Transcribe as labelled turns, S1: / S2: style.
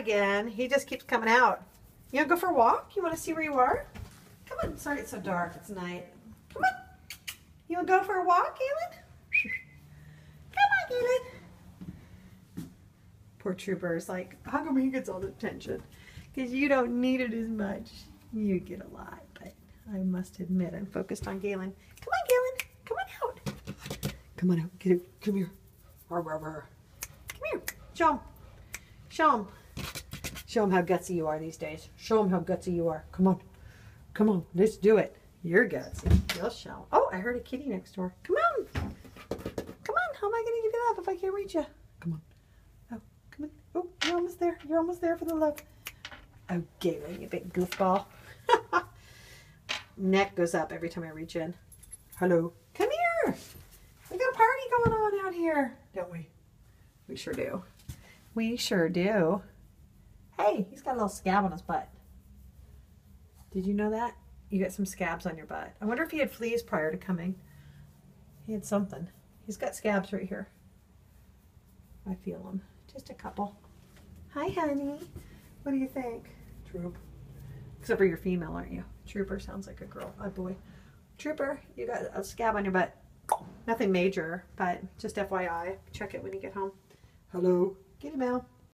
S1: again. He just keeps coming out. You want to go for a walk? You want to see where you are? Come on. Sorry it's so dark. It's night. Come on. You want to go for a walk, Galen? Come on, Galen. Poor Trooper is like, how come he gets all the attention? Because you don't need it as much. You get a lot, but I must admit I'm focused on Galen. Come on, Galen. Come on out. Come on out. Get it. Come here. Come here. Show him. Show him. Show them how gutsy you are these days. Show them how gutsy you are. Come on. Come on. Let's do it. You're gutsy. You'll show. Oh, I heard a kitty next door. Come on. Come on. How am I going to give you love if I can't reach you? Come on. Oh, come on. Oh, you're almost there. You're almost there for the love. Oh, Galen, you big goofball. Neck goes up every time I reach in. Hello. Come here. We got a party going on out here, don't we? We sure do. We sure do. Hey, he's got a little scab on his butt. Did you know that? You got some scabs on your butt. I wonder if he had fleas prior to coming. He had something. He's got scabs right here. I feel them. Just a couple. Hi, honey. What do you think? Troop. Except for you're female, aren't you? Trooper sounds like a girl. A boy. Trooper, you got a scab on your butt. Nothing major, but just FYI. Check it when you get home. Hello. Get him out.